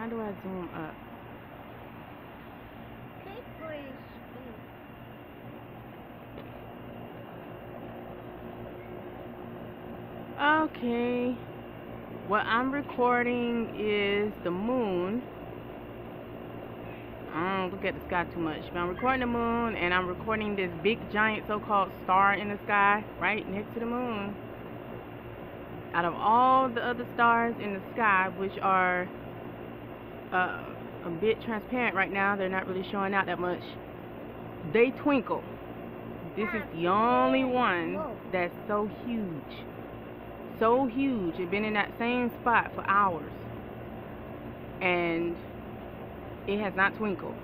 How do I zoom up? Okay. What I'm recording is the moon. I don't look at the sky too much, but I'm recording the moon and I'm recording this big giant so-called star in the sky right next to the moon. Out of all the other stars in the sky, which are uh, a bit transparent right now, they're not really showing out that much. They twinkle. This is the only one that's so huge so huge. It's been in that same spot for hours. And it has not twinkled.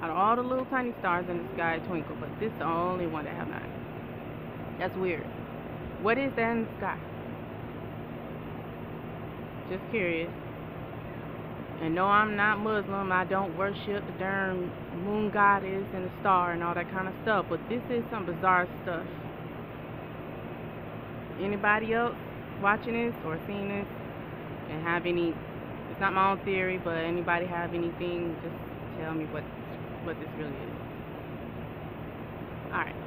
Out of all the little tiny stars in the sky, twinkle. But this is the only one that have not. That's weird. What is that in the sky? Just curious. And no, I'm not Muslim. I don't worship the darn moon goddess and the star and all that kind of stuff. But this is some bizarre stuff anybody else watching this or seeing this and have any it's not my own theory but anybody have anything just tell me what what this really is alright